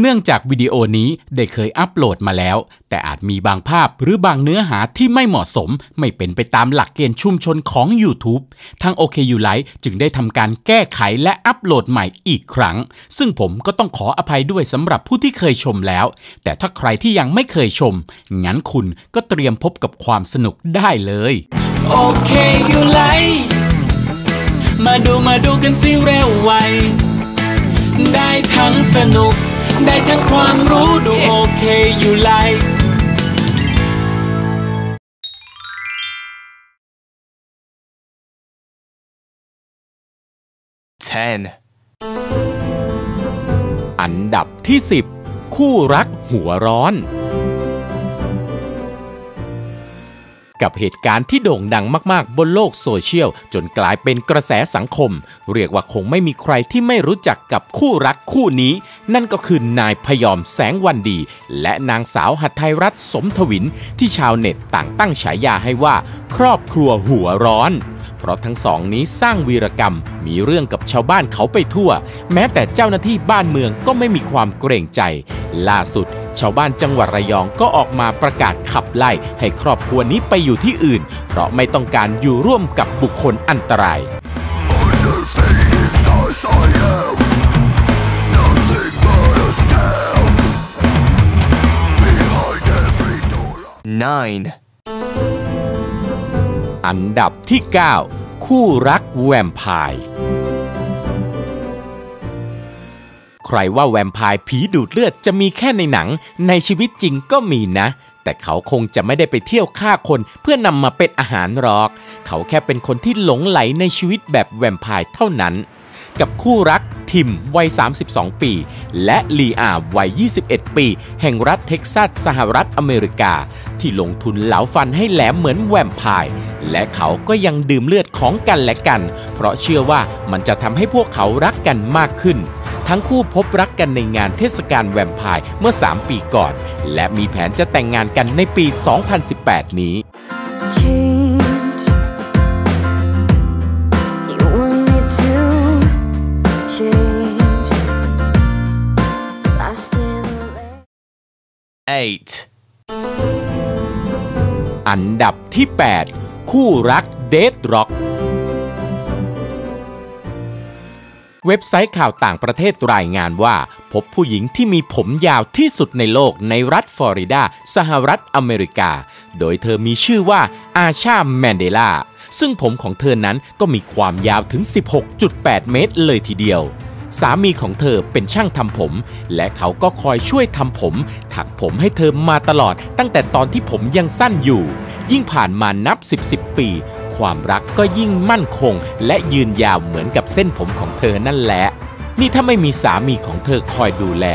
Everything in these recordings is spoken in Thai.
เนื่องจากวิดีโอนี้ได้เคยอัปโหลดมาแล้ว แต่อาจมีบางภาพหรือบางเนื้อหาที่ไม่เหมาะสม ไม่เป็นไปตามหลักเกณฑ์ชุมชนของ YouTube ทาง OKU l i จึงได้ทำการแก้ไขและอัปโหลดใหม่อีกครั้ง ซึ่งผมก็ต้องขออภัยด้วยสำหรับผู้ที่เคยชมแล้ว แต่ถ้าใครที่ยังไม่เคยชม งั้นคุณก็เตรียมพบกับความสนุกได้เลย OKU l i มาดูมาดูกันสิเร็วไวได้ทั้งสนุก ได้ทั้งความรู้ดูโอเคอยู่ไลฟ์ 10, อันดับที่ 10 คู่รักหัวร้อน กับเหตุการณ์ที่โด่งดังมาก ๆ บนโลกโซเชียล จนกลายเป็นกระแสสังคม เรียกว่าคงไม่มีใครที่ไม่รู้จักกับคู่รักคู่นี้ นั่นก็คือนายพยอมแสงวันดี และนางสาวหัตไทยรัฐสมทวิน ที่ชาวเน็ตต่างตั้งฉายาให้ว่า ครอบครัวหัวร้อนเพราะทั้งสองนี้สร้างวีรกรรม มีเรื่องกับชาวบ้านเขาไปทั่ว แม้แต่เจ้าหน้าที่บ้านเมืองก็ไม่มีความเกรงใจ ล่าสุด ชาวบ้านจังหวัดระยองก็ออกมาประกาศขับไล่ให้ครอบครัวนี้ไปอยู่ที่อื่น เพราะไม่ต้องการอยู่ร่วมกับบุคคลอันตราย 9, อันดับที่ 9 คู่รักแวมไพร์ ใครว่าแวมไพร์ผีดูดเลือดจะมีแค่ในหนัง ในชีวิตจริงก็มีนะ แต่เขาคงจะไม่ได้ไปเที่ยวฆ่าคนเพื่อนำมาเป็นอาหารหรอก เขาแค่เป็นคนที่หลงไหลในชีวิตแบบแวมไพร์เท่านั้น กับคู่รักทิมวัย 32 ปี และลีอาวัย 21 ปี แห่งรัฐเท็กซัส สหรัฐอเมริกา ที่ลงทุนเหลาฟันให้แหลมเหมือนแวมไพร์และเขาก็ยังดื่มเลือดของกันและกัน เพราะเชื่อว่ามันจะทำให้พวกเขารักกันมากขึ้น ทั้งคู่พบรักกันในงานเทศกาลแวมไพร์เมื่อ 3 ปีก่อน และมีแผนจะแต่งงานกันในปี 2018 นี้ change. You want me to change. Lost in a 8, อันดับที่ 8 คู่รักเดทร็อก เว็บไซต์ข่าวต่างประเทศรายงานว่า พบผู้หญิงที่มีผมยาวที่สุดในโลกในรัฐฟลอริดา สหรัฐอเมริกา โดยเธอมีชื่อว่าอาชาแมนเดลา ซึ่งผมของเธอนั้นก็มีความยาวถึง 16.8 เมตรเลยทีเดียว สามีของเธอเป็นช่างทำผม และเขาก็คอยช่วยทำผม ถักผมให้เธอมาตลอดตั้งแต่ตอนที่ผมยังสั้นอยู่ ยิ่งผ่านมานับ 10 10ปี ความรักก็ยิ่งมั่นคง และยืนยาวเหมือนกับเส้นผมของเธอนั่นแหละ นี่ถ้าไม่มีสามีของเธอคอยดูแล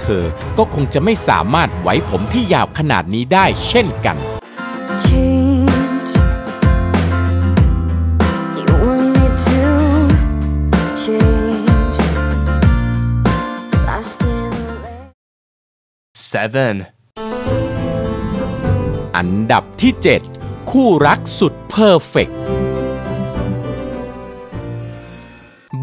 เธอก็คงจะไม่สามารถไว้ผมที่ยาวขนาดนี้ได้เช่นกัน change. You want me to change. Lost in a 7, อันดับที่ 7 คู่รักสุด perfect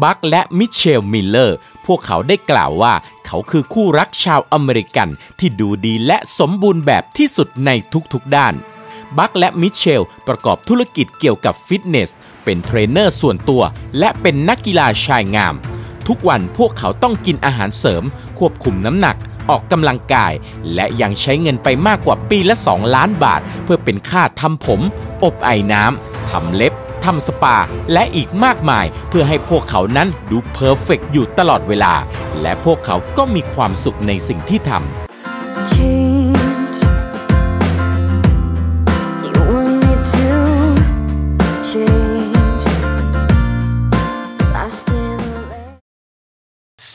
บัคและมิเชลมิลเลอร์ พวกเขาได้กล่าวว่า เขาคือคู่รักชาวอเมริกันที่ดูดีและสมบูรณ์แบบที่สุดในทุกๆด้าน บัคและมิเชลประกอบธุรกิจเกี่ยวกับฟิตเนส เป็นเทรนเนอร์ส่วนตัว และเป็นนักกีฬาชายงาม ทุกวันพวกเขาต้องกินอาหารเสริม ควบคุมน้ำหนัก ออกกำลังกาย และยังใช้เงินไปมากกว่าปีละ 2 ล้านบาท เพื่อเป็นค่าทำผม อบไอน้ำทำเล็บทำสปา และอีกมากมาย เพื่อให้พวกเขานั้นดูเพอร์เฟกอยู่ตลอดเวลา และพวกเขาก็มีความสุขในสิ่งที่ทำ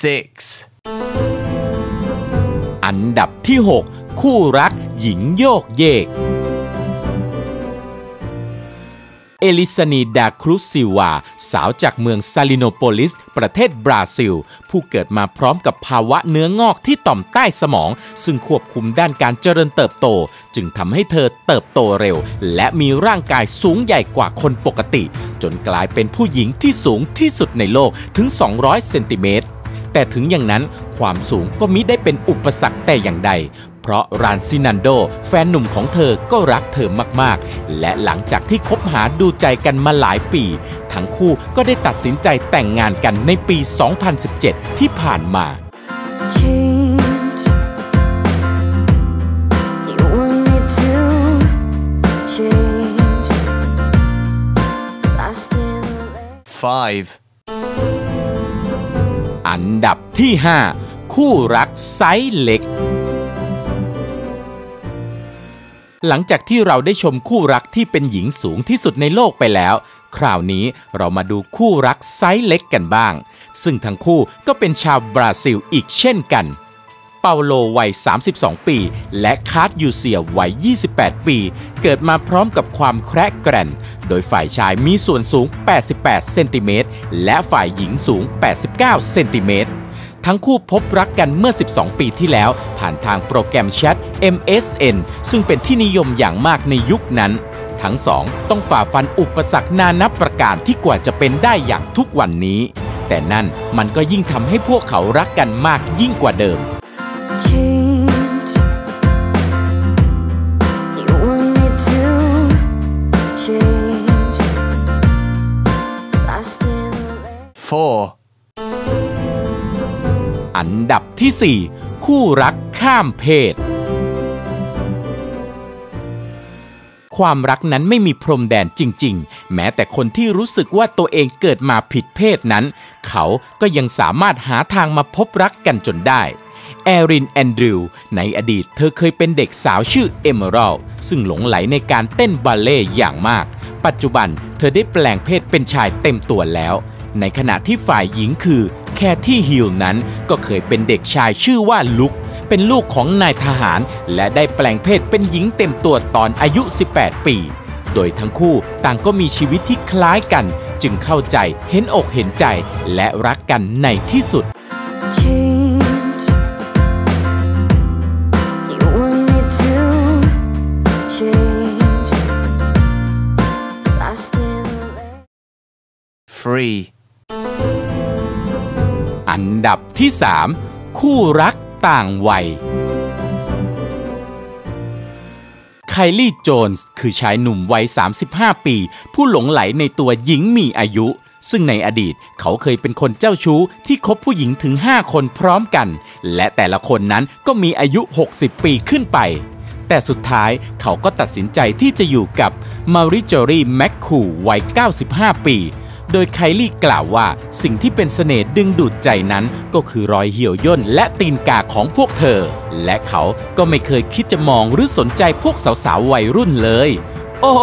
change. อันดับที่ 6 คู่รักหญิงโยกเยก เอลิซานีดาครุซซิวา สาวจากเมืองซาลิโนโปลิส ประเทศบราซิล ผู้เกิดมาพร้อมกับภาวะเนื้องอกที่ต่อมใต้สมอง ซึ่งควบคุมด้านการเจริญเติบโต จึงทำให้เธอเติบโตเร็ว และมีร่างกายสูงใหญ่กว่าคนปกติ จนกลายเป็นผู้หญิงที่สูงที่สุดในโลกถึง 200 เซนติเมตร แต่ถึงอย่างนั้นความสูงก็มิได้เป็นอุปสรรคแต่อย่างใด เพราะรานซินันโด แฟนหนุ่มของเธอก็รักเธอมากๆ และหลังจากที่คบหาดูใจกันมาหลายปี ทั้งคู่ก็ได้ตัดสินใจแต่งงานกันในปี 2017 ที่ผ่านมา change. อันดับที่ 5 คู่รักไซส์เล็ก หลังจากที่เราได้ชมคู่รักที่เป็นหญิงสูงที่สุดในโลกไปแล้ว คราวนี้เรามาดูคู่รักไซส์เล็กกันบ้าง ซึ่งทั้งคู่ก็เป็นชาวบราซิลอีกเช่นกัน เปาโลวัย 32 ปี และคาร์ตยูเซียวัย 28 ปี เกิดมาพร้อมกับความแคระแกร่น โดยฝ่ายชายมีส่วนสูง 88 เซนติเมตร และฝ่ายหญิงสูง 89 เซนติเมตรทั้งคู่พบรักกันเมื่อ 12 ปีที่แล้ว ผ่านทางโปรแกรมแชท MSN ซึ่งเป็นที่นิยมอย่างมากในยุคนั้น ทั้งสองต้องฝ่าฟันอุปสรรคนานับประการที่กว่าจะเป็นได้อย่างทุกวันนี้ แต่นั่นมันก็ยิ่งทำให้พวกเขารักกันมากยิ่งกว่าเดิม 4. อันดับที่ 4 คู่รักข้ามเพศ ความรักนั้นไม่มีพรมแดนจริง ๆ แม้แต่คนที่รู้สึกว่าตัวเองเกิดมาผิดเพศนั้น เขาก็ยังสามารถหาทางมาพบรักกันจนได้แอรินแอนดริวในอดีตเธอเคยเป็นเด็กสาวชื่อเอเมอรัลซึ่งหลงไหลในการเต้นบัลเล่ต์อย่างมาก ปัจจุบันเธอได้แปลงเพศเป็นชายเต็มตัวแล้ว ในขณะที่ฝ่ายหญิงคือแคที่ฮิลนั้นก็เคยเป็นเด็กชายชื่อว่าลุก เป็นลูกของนายทหาร และได้แปลงเพศเป็นหญิงเต็มตัวตอนอายุ 18 ปี โดยทั้งคู่ต่างก็มีชีวิตที่คล้ายกัน จึงเข้าใจเห็นอกเห็นใจและรักกันในที่สุด change. อันดับที่ 3 คู่รักต่างวัย ไคลี่โจนส์คือชายหนุ่มวัย 35 ปี ผู้หลงไหลในตัวหญิงมีอายุ ซึ่งในอดีตเขาเคยเป็นคนเจ้าชู้ที่คบผู้หญิงถึง 5 คนพร้อมกัน และแต่ละคนนั้นก็มีอายุ 60 ปีขึ้นไปแต่สุดท้ายเขาก็ตัดสินใจที่จะอยู่กับมาริจอรี่แมคคูวัย 95 ปี โดยไคลี่กล่าวว่าสิ่งที่เป็นเสน่ห์ดึงดูดใจนั้นก็คือรอยเหี่ยวย่นและตีนกาของพวกเธอ และเขาก็ไม่เคยคิดจะมองหรือสนใจพวกสาวๆวัยรุ่นเลย โอ้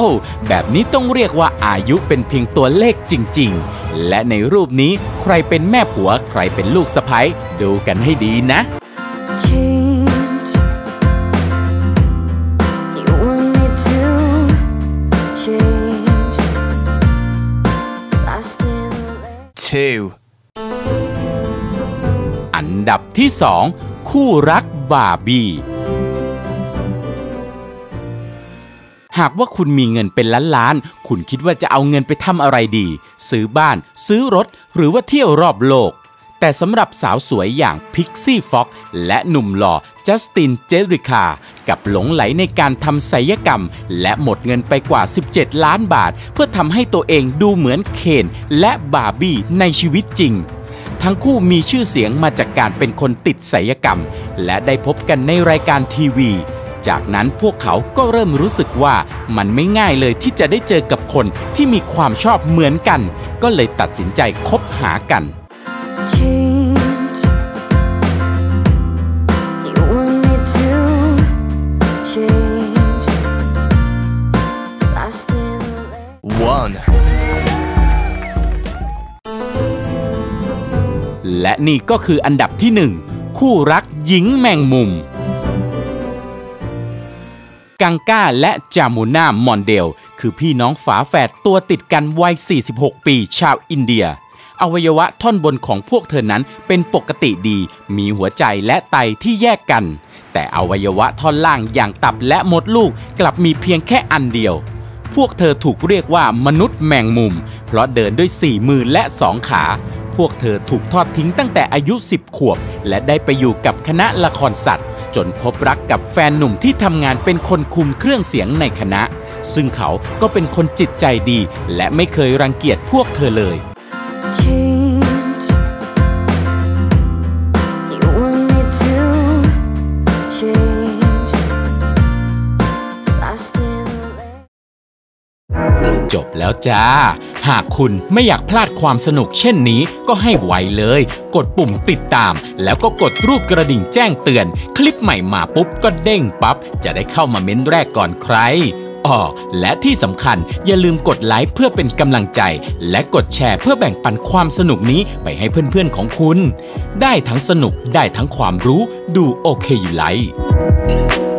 แบบนี้ต้องเรียกว่าอายุเป็นเพียงตัวเลขจริง ๆ และในรูปนี้ใครเป็นแม่ผัวใครเป็นลูกสะใภ้ดูกันให้ดีนะ ดับที่ 2 คู่รักบาร์บี้ หากว่าคุณมีเงินเป็นล้านล้านๆคุณคิดว่าจะเอาเงินไปทำอะไรดี ซื้อบ้าน ซื้อรถ หรือว่าเที่ยวรอบโลก แต่สำหรับสาวสวยอย่างพิกซี่ฟ็อกและหนุ่มหล่อจัสตินเจริคากับหลงไหลในการทำศัลยกรรม และหมดเงินไปกว่า 17 ล้านบาท เพื่อทำให้ตัวเองดูเหมือนเคนและบาร์บี้ในชีวิตจริง ทั้งคู่มีชื่อเสียงมาจากการเป็นคนติดศิลยกรรม และได้พบกันในรายการทีวี จากนั้นพวกเขาก็เริ่มรู้สึกว่ามันไม่ง่ายเลยที่จะได้เจอกับคนที่มีความชอบเหมือนกัน ก็เลยตัดสินใจคบหากัน นี่ก็คืออันดับที่หนึ่งคู่รักหญิงแมงมุม กังก้าและจามูนามอนเดล คือพี่น้องฝาแฝดตัวติดกันวัย 46 ปีชาวอินเดีย อวัยวะท่อนบนของพวกเธอนั้นเป็นปกติดี มีหัวใจและไตที่แยกกัน แต่อวัยวะท่อนล่างอย่างตับและมดลูกกลับมีเพียงแค่อันเดียวพวกเธอถูกเรียกว่ามนุษย์แมงมุม เพราะเดินด้วย 4 มือและ 2 ขา วกเธอถูกทอดทิ้งตั้งแต่อายุ 10 ขวบ และได้ไปอยู่กับคณะละครสัตว์ จนพบรักกับแฟนหนุ่มที่ทำงานเป็นคนคุมเครื่องเสียงในคณะ ซึ่งเขาก็เป็นคนจิตใจดี และไม่เคยรังเกียจพวกเธอเลย change. You want me to change. Lost in a way. จบแล้วจ้า หากคุณไม่อยากพลาดความสนุกเช่นนี้ก็ให้ไวเลย กดปุ่มติดตาม แล้วก็กดรูปกระดิ่งแจ้งเตือน คลิปใหม่มาปุ๊บก็เด้งปับ๊บ จะได้เข้ามาเม้นแรกก่อนใครอ๋อและที่สำคัญอย่าลืมกดไลค์เพื่อเป็นกำลังใจ และกดแชร์เพื่อแบ่งปันความสนุกนี้ไปให้เพื่อนๆของคุณ ได้ทั้งสนุกได้ทั้งความรู้ดูโอเคอยู่ไลฟ์